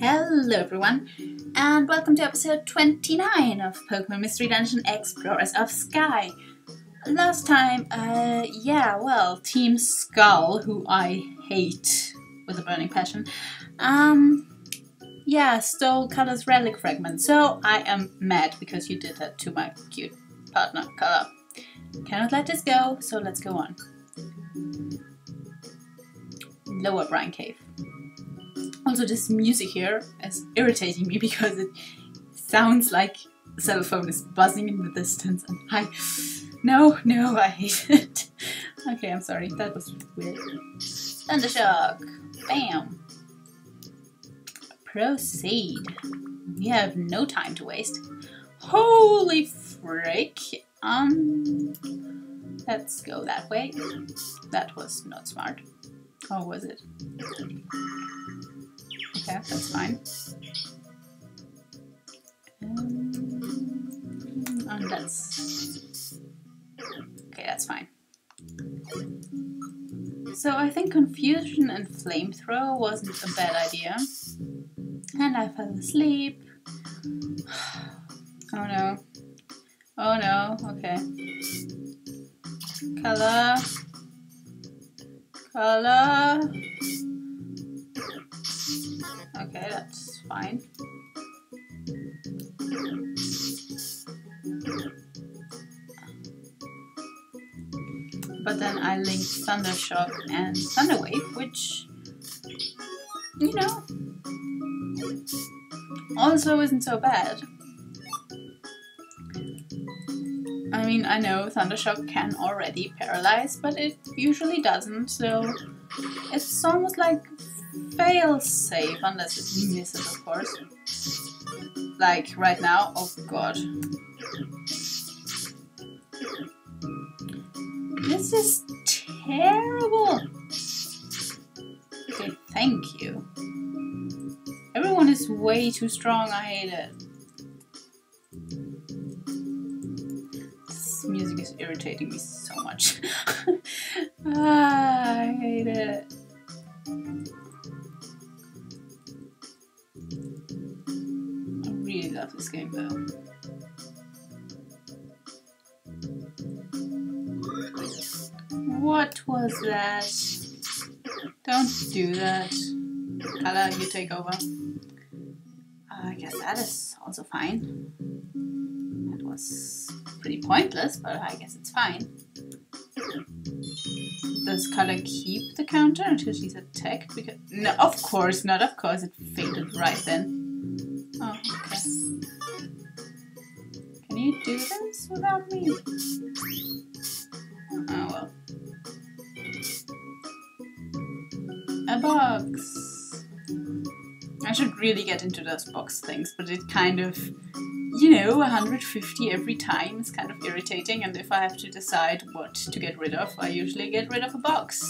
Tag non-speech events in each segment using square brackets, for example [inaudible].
Hello everyone, and welcome to episode 29 of Pokemon Mystery Dungeon Explorers of Sky. Last time, uh, yeah, well, Team Skull, who I hate with a burning passion, um, yeah, stole Color's relic fragment, so I am mad because you did that to my cute partner, Color. Cannot let this go, so let's go on. Lower Brine Cave. Also, this music here is irritating me [laughs] because it sounds like cell phone is buzzing in the distance and I... No, no, I hate it. [laughs] okay, I'm sorry, that was weird. Thundershock! Bam! Proceed. We have no time to waste. Holy frick! Um... Let's go that way. That was not smart. Or was it? Okay, that's fine. Um, and that's... Okay, that's fine. So I think confusion and flamethrower wasn't a bad idea. And I fell asleep. [sighs] Oh no. Oh no, okay. Color. Color. Okay, that's fine. But then I linked Thundershock and Thunderwave, which, you know, also isn't so bad. I mean, I know Thundershock can already paralyze, but it usually doesn't, so it's almost like fail safe, unless it misses, of course. Like right now, oh god. This is terrible. Okay, thank you. Everyone is way too strong, I hate it. This music is irritating me so much. [laughs] ah, I hate it. This game though. What was that? Don't do that. Kala, you take over. Uh, I guess that is also fine. That was pretty pointless, but I guess it's fine. Does Kala keep the counter until she's attacked? Because no, of course not. Of course, it faded right then. Without me? Oh well. A box. I should really get into those box things, but it kind of, you know, 150 every time is kind of irritating. And if I have to decide what to get rid of, I usually get rid of a box.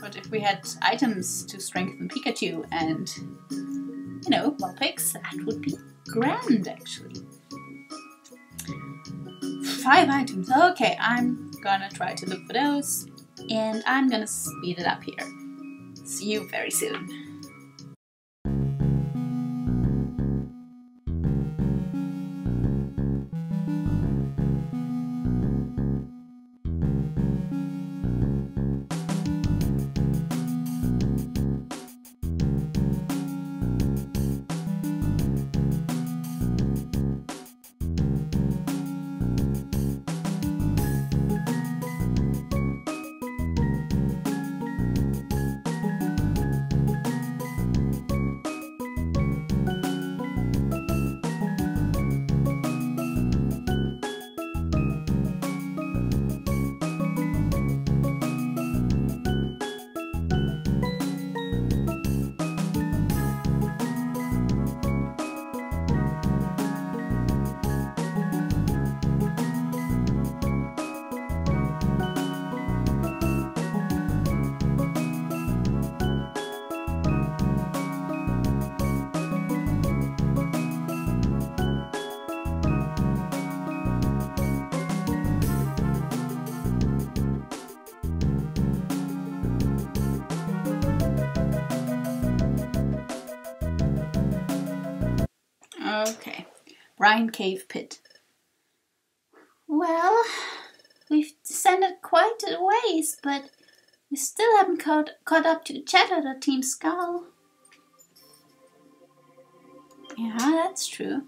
But if we had items to strengthen Pikachu and, you know, Vulpix, that would be grand actually. Five items. Okay, I'm gonna try to look for those. And I'm gonna speed it up here. See you very soon. Brine Cave Pit. Well, we've descended quite a ways, but we still haven't caught, caught up to Chatot, the Team Skull. Yeah, that's true.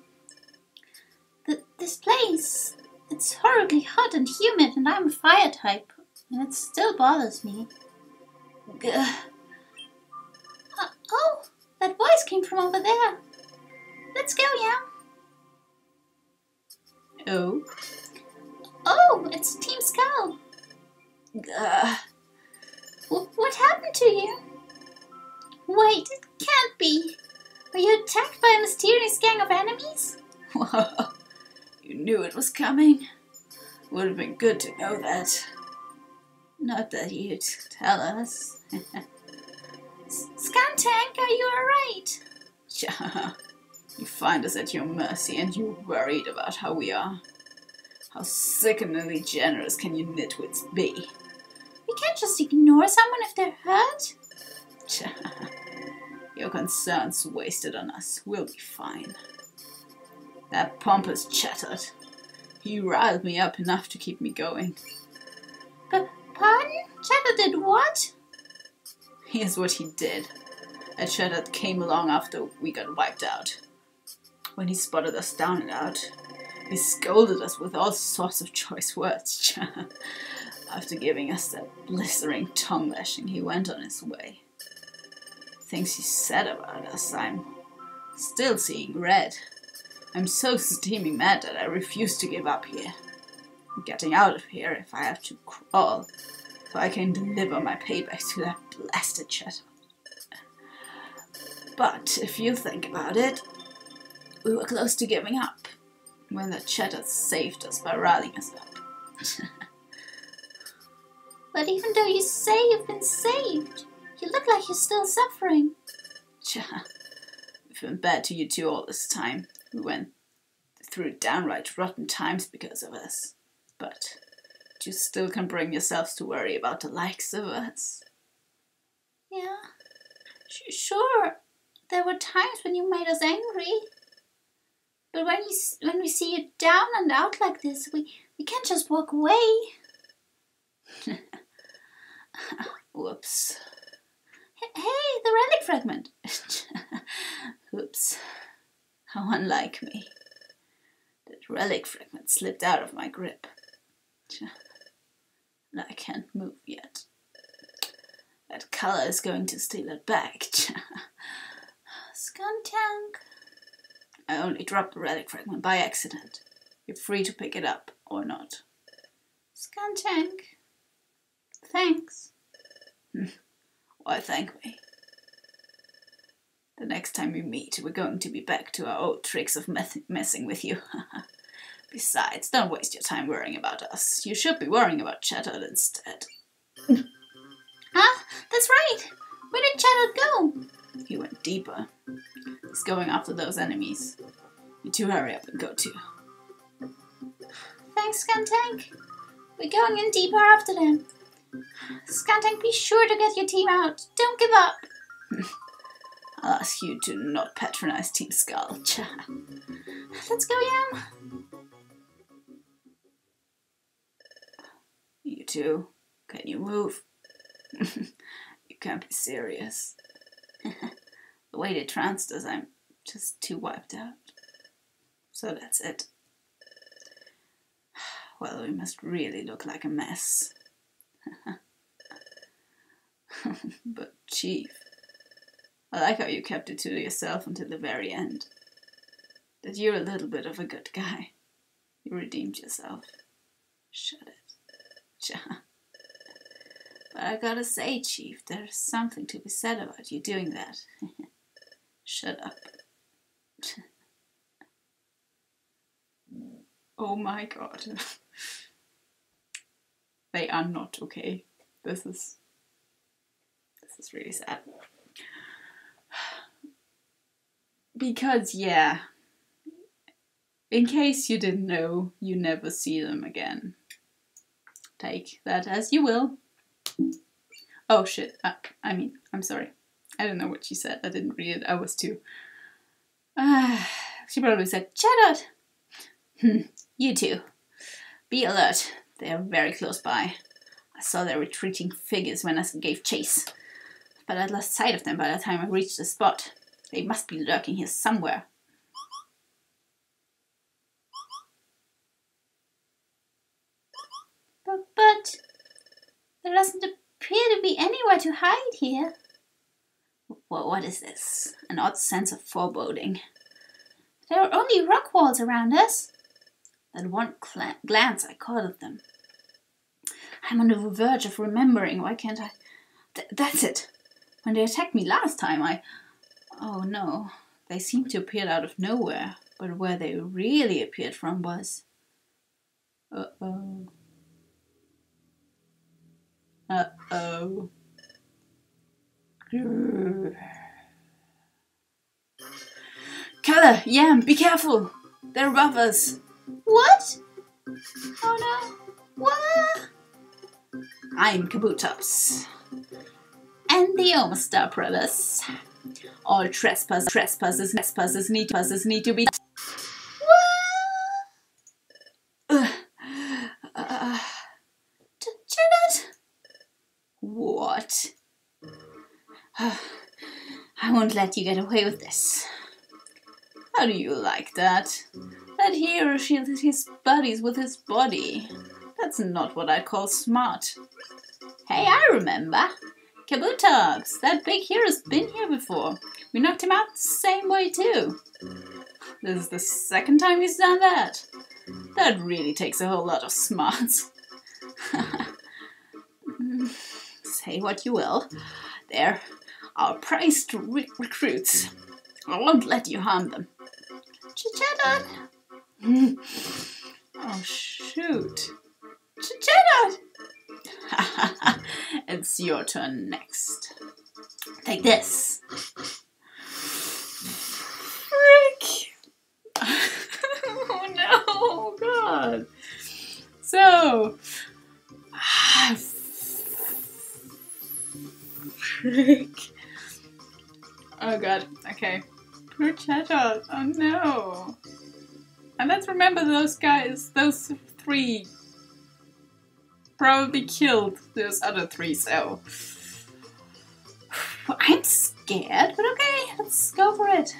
This place, it's horribly hot and humid, and I'm a fire type, and it still bothers me. Gah. Uh, oh, that voice came from over there. Let's go, yeah. Oh. Oh, it's Team Skull. W what happened to you? Wait, it can't be. Were you attacked by a mysterious gang of enemies? [laughs] Whoa, you knew it was coming. Would have been good to know that. Not that you'd tell us. [laughs] Skuntank, are you alright? [laughs] you find us at your mercy and you're worried about how we are. How sickeningly generous can you nitwits be? We can't just ignore someone if they're hurt. [laughs] Your concern's wasted on us. We'll be fine. That pompous Chatot. He riled me up enough to keep me going. But pardon? Chatot did what? Here's what he did. A Chatot came along after we got wiped out. When he spotted us down and out, he scolded us with all sorts of choice words. [laughs] after giving us that blistering tongue lashing, he went on his way things he said about us, I'm still seeing red. I'm so steaming mad that I refuse to give up here. I'm getting out of here if I have to crawl, so I can deliver my payback to that blasted Chatot. But if you think about it, we were close to giving up when the Chatot saved us by rallying us up. [laughs] but even though you say you've been saved, you look like you're still suffering. Cha, we've been bad to you two all this time. We went through downright rotten times because of us. But you still can bring yourselves to worry about the likes of us. Yeah, sure. There were times when you made us angry. But when you when we see you down and out like this, we we can't just walk away. [laughs] Whoops. Hey, the relic fragment! [laughs] Oops. How unlike me. That relic fragment slipped out of my grip. And [laughs] I can't move yet. That color is going to steal it back. Skuntank. I only dropped the relic fragment by accident. You're free to pick it up or not. Skuntank. Thanks. [laughs] Why thank me? The next time we meet, we're going to be back to our old tricks of messing with you. [laughs] Besides, don't waste your time worrying about us. You should be worrying about Chatot instead. [laughs] ah, that's right! Where did Chatot go? He went deeper. He's going after those enemies. You two hurry up and go too. Thanks, Skuntank. We're going in deeper after them. Skuntank, be sure to get your team out. Don't give up. [laughs] I'll ask you to not patronize Team Skull. Let's go, Yam. You two, can you move? [laughs] you can't be serious. [laughs] the way they tranced us, I'm just too wiped out. So that's it. [sighs] Well, we must really look like a mess. [laughs] but, Chief, I like how you kept it to yourself until the very end. That you're a little bit of a good guy. You redeemed yourself. Shut it. [laughs] But I gotta say, Chief, there's something to be said about you doing that. [laughs] Shut up. [laughs] oh my god. [laughs] they are not okay. This is this is really sad. [sighs] Because yeah, in case you didn't know, you never see them again. Take that as you will. Oh shit, uh, I mean, I'm sorry. I don't know what she said. I didn't read it. I was too uh, She probably said, Chatot! Hmm, you two. Be alert. They are very close by. I saw their retreating figures when I gave chase, but I'd lost sight of them by the time I reached the spot. They must be lurking here somewhere. But, but there doesn't appear to be anywhere to hide here. Well, what is this? An odd sense of foreboding. There are only rock walls around us. That one glance I caught of them. I'm on the verge of remembering. Why can't I? Th that's it. When they attacked me last time, I. Oh no. They seemed to appear out of nowhere, but where they really appeared from was. Uh oh. Uh oh. Keller, Yam, be careful! They're robbers! What? Oh no. What? I'm Kabutops. And the Omastar brothers. All trespassers, trespassers, trespassers need, trespassers need to be. What? Uh, uh, Janet? What? Let you get away with this. How do you like that? That hero shields his buddies with his body. That's not what I call smart. Hey, I remember. Kabutops, that big hero's been here before. We knocked him out the same way too. This is the second time he's done that. That really takes a whole lot of smarts. [laughs] Say what you will. They're our prized re recruits. I won't let you harm them. Chatot! [laughs] oh, shoot. Chatot! [laughs] it's your turn next. Take this. Okay. Chatot. Oh no. And let's remember those guys, those three probably killed those other three, so. [sighs] I'm scared, but okay, let's go for it.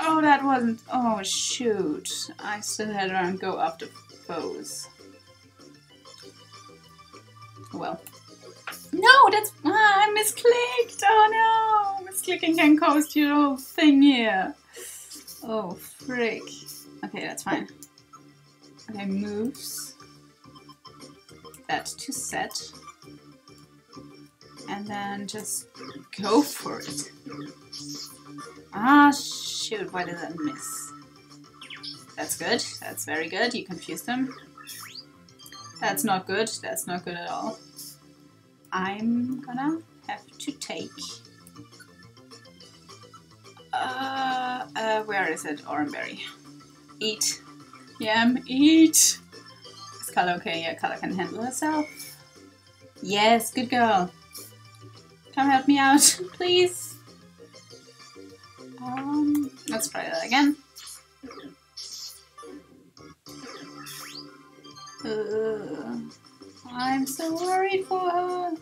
Oh, that wasn't. Oh, shoot. I still had to go after foes. Well. No, that's. Ah, I misclicked! Oh no! Misclicking can cost you the whole thing here. Oh, frick. Okay, that's fine. Okay, moves. That to set. And then just go for it. Ah, shoot, why did that miss? That's good. That's very good. You confused them. That's not good. That's not good at all. I'm gonna have to take... Uh, uh, where is it? Oran Berry. Eat. Yam, eat! Is Color okay? Yeah, Color can handle herself. Yes, good girl. Come help me out, [laughs] please. Um, let's try that again. Uh, I'm so worried for her.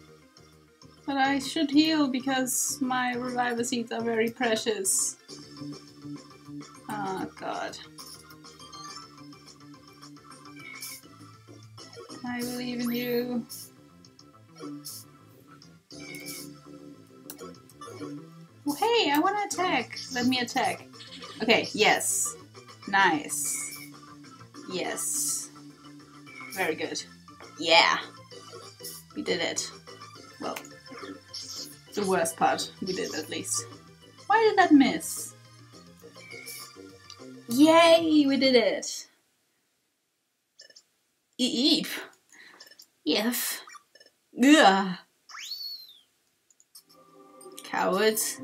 But I should heal because my revival seeds are very precious. Oh god. I believe in you. Oh, hey, I want to attack. Let me attack. Okay, yes. Nice. Yes. Very good. Yeah. We did it. Well, the worst part. We did at least. Why did that miss? Yay, we did it. Eep. Yes. Ugh. Cowards.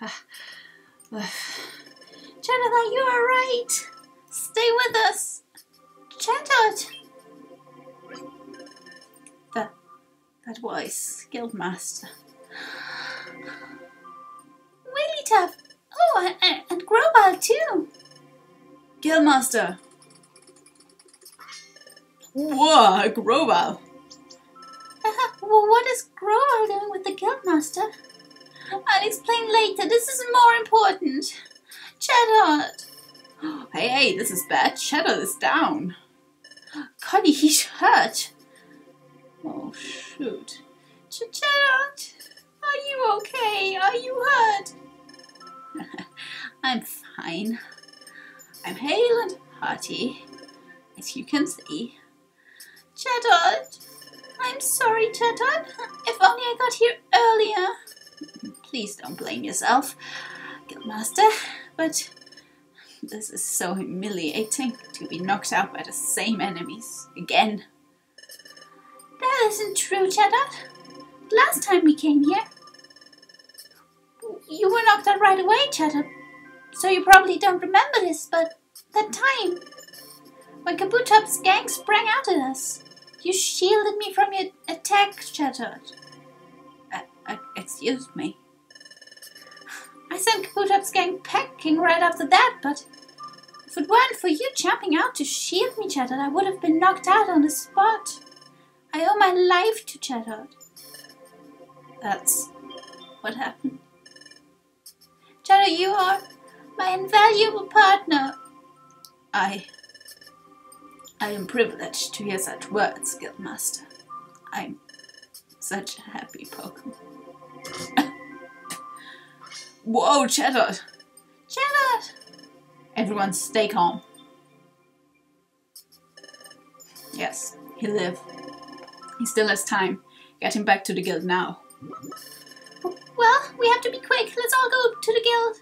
Ah. Janet! Janet, you are right. Stay with us. Chatot! That, that was Guildmaster. Wigglytuff! Oh, and, and too! Guildmaster! Whoa, Grovyle! Uh-huh, well, what is Grovyle doing with the Guildmaster? I'll explain later. This is more important. Chatot! [gasps] Hey, hey, this is bad. Chatot is down. Collie, he's hurt. Oh, shoot. Chatot, are you okay? Are you hurt? [laughs] I'm fine. I'm hale and hearty, as you can see. Chatot, I'm sorry, Chatot. If only I got here earlier. Please don't blame yourself, Guildmaster, but this is so humiliating to be knocked out by the same enemies again. That isn't true, Chatot. Last time we came here, you were knocked out right away, Chatot. So you probably don't remember this, but that time when Kabutop's gang sprang out at us, you shielded me from your attack, Chatot. Uh, uh, excuse me. I sent Kabutop's gang packing right after that, but if it weren't for you jumping out to shield me, Chatot, I would have been knocked out on the spot. I owe my life to Chatot. That's what happened. Chatot, you are my invaluable partner. I. I am privileged to hear such words, Guildmaster. I'm such a happy Pokemon. [laughs] Whoa, Chatot! Chatot! Everyone stay calm. Yes, he live. He still has time. Get him back to the guild now. Well, we have to be quick. Let's all go to the guild.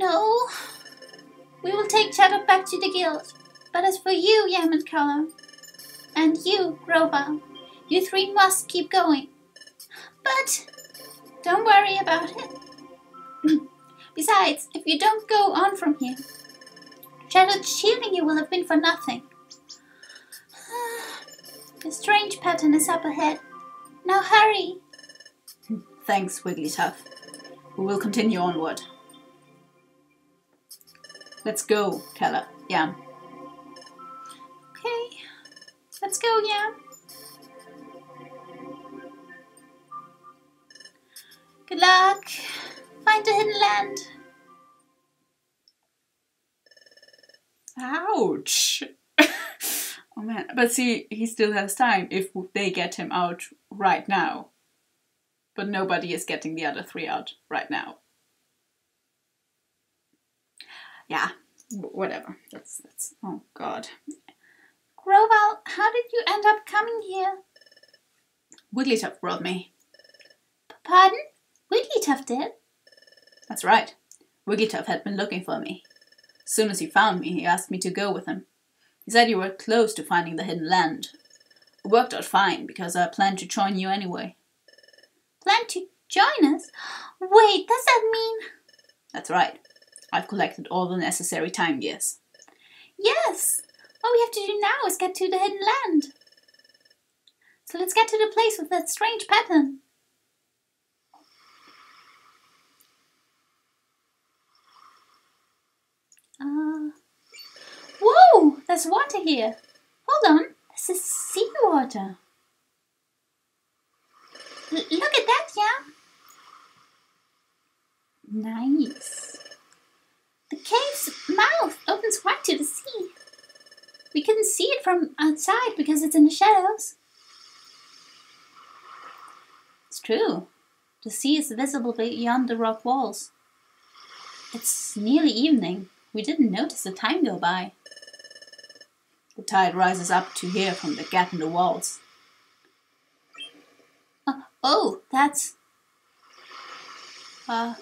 No. We will take Chatot back to the guild. But as for you, Yam and you, Grovyle, you three must keep going. But don't worry about it. [clears throat] Besides, if you don't go on from here, Chatot's shielding you will have been for nothing. [sighs] A strange pattern is up ahead. Now hurry! Thanks, Wigglytuff. We will continue onward. Let's go, Keller. Yam. Okay, let's go, Yam. Good luck. Find a hidden land. Ouch! [laughs] oh man, but see, he still has time if they get him out right now. But nobody is getting the other three out right now. Yeah, whatever. That's that's. Oh God. Grovyle, how did you end up coming here? Wigglytuff brought me. Pardon? Wigglytuff did? That's right. Wigglytuff had been looking for me. As soon as he found me, he asked me to go with him. He said you were close to finding the hidden land. It worked out fine because I planned to join you anyway. Plan to join us? Wait, does that mean? That's right. I've collected all the necessary time gears. Yes! All we have to do now is get to the hidden land. So let's get to the place with that strange pattern. Uh, whoa! There's water here. Hold on. This is seawater. L look at that, yeah? Nice. The cave's mouth opens wide to the sea. We couldn't see it from outside because it's in the shadows. It's true. The sea is visible beyond the rock walls. It's nearly evening. We didn't notice the time go by. The tide rises up to here from the gap in the walls. Uh, oh, that's. Uh.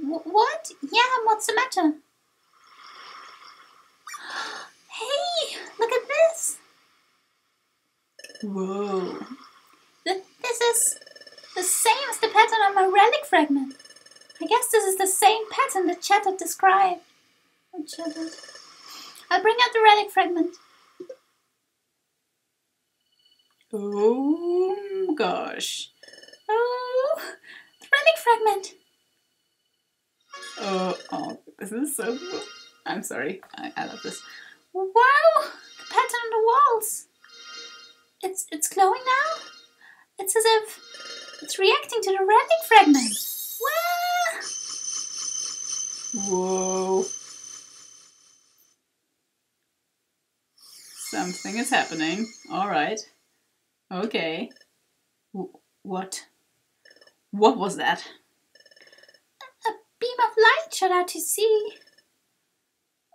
what? Yeah, what's the matter? [gasps] Hey, look at this! Whoa. Th this is the same as the pattern on my relic fragment. I guess this is the same pattern that Chatot described. I'll bring out the relic fragment. Oh gosh. Oh, the relic fragment. Oh, oh, this is so cool. I'm sorry. I, I love this. Wow! The pattern on the walls. It's it's glowing now. It's as if it's reacting to the relic fragment. Wow! Whoa. Something is happening. Alright. Okay. W- what? What was that? A beam of light shot out to sea.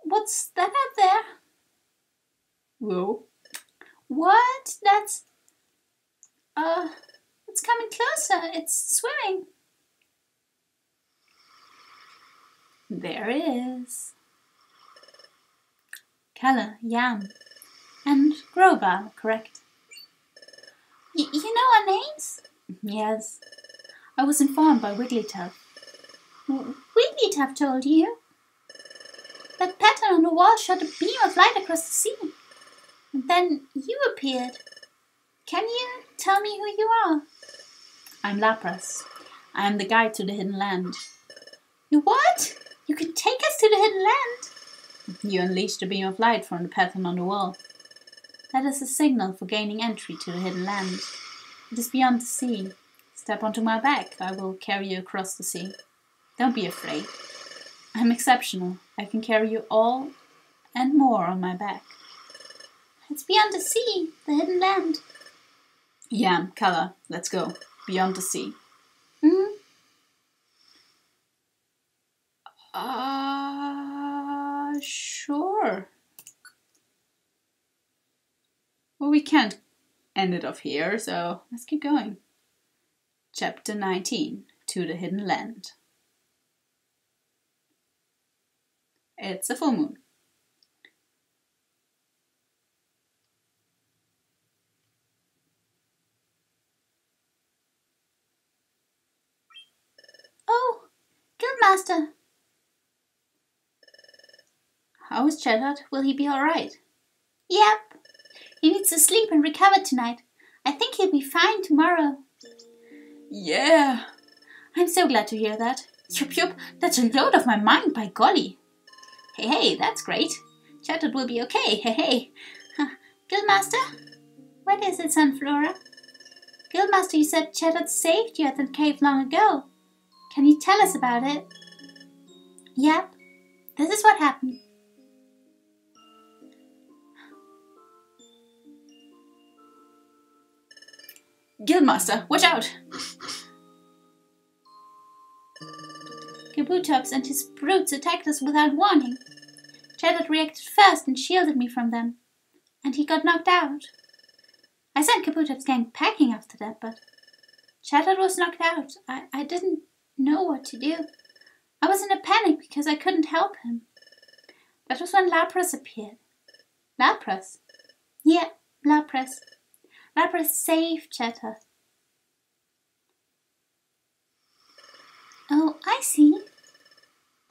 What's that out there? Whoa. What? That's uh it's coming closer. It's swimming. There it is. Keller, Yam, and Grovyle, correct? Y- you know our names? Yes. I was informed by Wigglytuff. Wigglytuff told you? That pattern on the wall shot a beam of light across the sea. And then you appeared. Can you tell me who you are? I'm Lapras. I am the guide to the hidden land. You what? You can take us to the hidden land? You unleashed a beam of light from the pattern on the wall. That is a signal for gaining entry to the hidden land. It is beyond the sea. Step onto my back. I will carry you across the sea. Don't be afraid. I'm exceptional. I can carry you all and more on my back. It's beyond the sea, the hidden land. Yam, Kala, let's go. Beyond the sea. Hmm? Uh, sure. Well, we can't end it off here, so let's keep going. Chapter 19 To the Hidden Land. It's a full moon. Oh, Guildmaster. How is Chatot? Will he be alright? Yep. He needs to sleep and recover tonight. I think he'll be fine tomorrow. Yeah. I'm so glad to hear that. Yup, yup, that's a load off my mind, by golly. Hey, hey, that's great. Chatot will be okay, hey, hey. Huh. Guildmaster? What is it, Sunflora? Guildmaster, you said Chatot saved you at the cave long ago. Can you tell us about it? Yep, this is what happened. Guildmaster, watch out! Kabutops and his brutes attacked us without warning. Chatot reacted first and shielded me from them, and he got knocked out. I sent Kabutops gang packing after that, but Chatot was knocked out. I, I didn't know what to do. I was in a panic because I couldn't help him. That was when Lapras appeared. Lapras? Yeah, Lapras. Lapras saved Chatot. Oh, I see.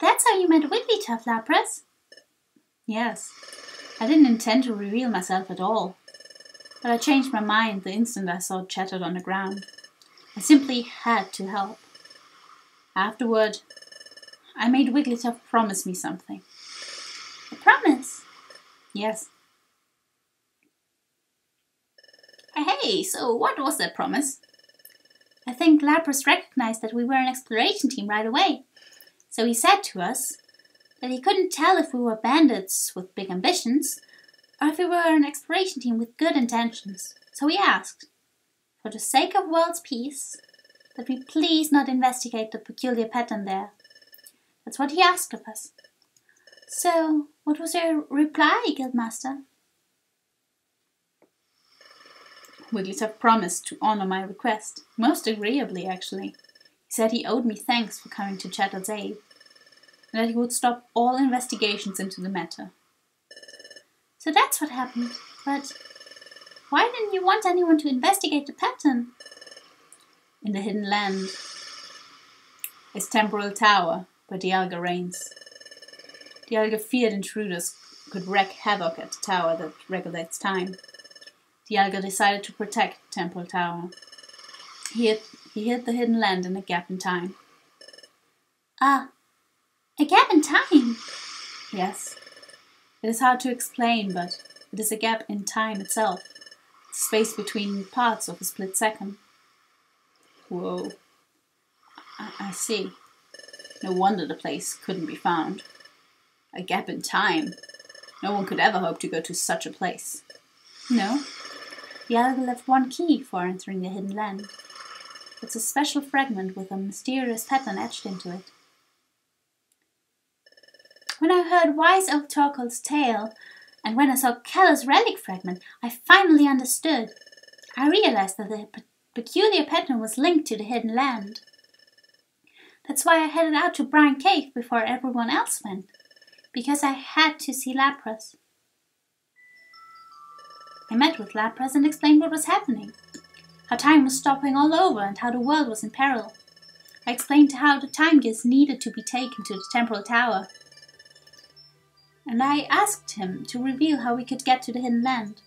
That's how you met Wigglytuff, Lapras. Yes. I didn't intend to reveal myself at all. But I changed my mind the instant I saw Chatot on the ground. I simply had to help. Afterward, I made Wigglytuff promise me something. A promise? Yes. Hey, so what was that promise? I think Lapras recognized that we were an exploration team right away. So he said to us that he couldn't tell if we were bandits with big ambitions or if we were an exploration team with good intentions. So he asked, for the sake of world's peace, that we please not investigate the peculiar pattern there. That's what he asked of us. So, what was your reply, Guildmaster? Wigglytuff promised to honor my request, most agreeably, actually. He said he owed me thanks for coming to Chatot's aid, and that he would stop all investigations into the matter. So that's what happened. But why didn't you want anyone to investigate the pattern? In the hidden land is Temporal Tower, where Dialga reigns. The Dialga feared intruders could wreak havoc at the tower that regulates time. Dialga decided to protect Temporal Tower. He hid, he the hidden land in a gap in time. Ah, a gap in time. Yes. It is hard to explain, but it is a gap in time itself. Space between parts of a split second. Whoa. I, I see. No wonder the place couldn't be found. A gap in time. No one could ever hope to go to such a place. No. Dialga left one key for entering the hidden land. It's a special fragment with a mysterious pattern etched into it. When I heard wise old Torkoal's tale, and when I saw Keller's relic fragment, I finally understood. I realized that the pe- peculiar pattern was linked to the hidden land. That's why I headed out to Brine Cave before everyone else went, because I had to see Lapras. I met with Lapras and explained what was happening, how time was stopping all over and how the world was in peril. I explained how the time gears needed to be taken to the temporal tower. And I asked him to reveal how we could get to the hidden land.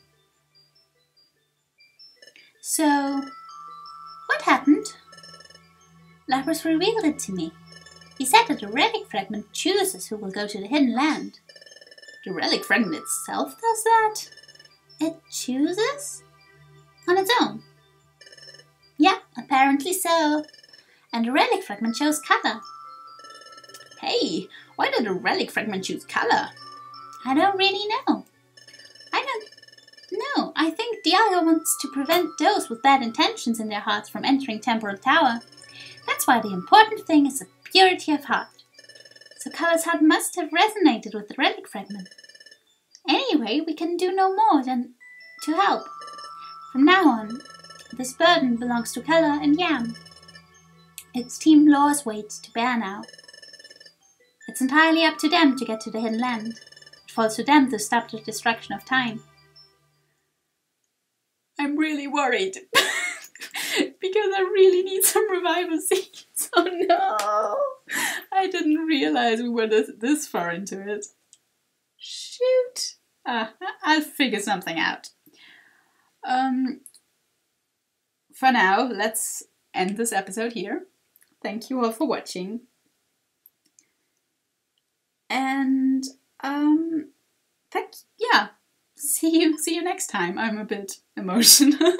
So, what happened? Lapras revealed it to me. He said that the relic fragment chooses who will go to the hidden land. The relic fragment itself does that? It chooses? On its own. Yeah, apparently so. And the relic fragment chose color. Hey, why did the relic fragment choose color? I don't really know. I don't know. I think Dialga wants to prevent those with bad intentions in their hearts from entering Temporal Tower. That's why the important thing is the purity of heart. So Color's heart must have resonated with the relic fragment. Anyway, we can do no more than to help. From now on, this burden belongs to Color and Yam. It's Team Law's weight to bear now. It's entirely up to them to get to the hidden land. It falls to them to stop the destruction of time. I'm really worried. [laughs] because I really need some revival. [laughs] Oh no! I didn't realize we were this, this far into it. Shoot! [laughs] I'll figure something out. Um, for now, let's end this episode here. Thank you all for watching. And um thank yeah. See you see you next time. I'm a bit emotional.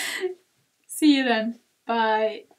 [laughs] see you then. Bye.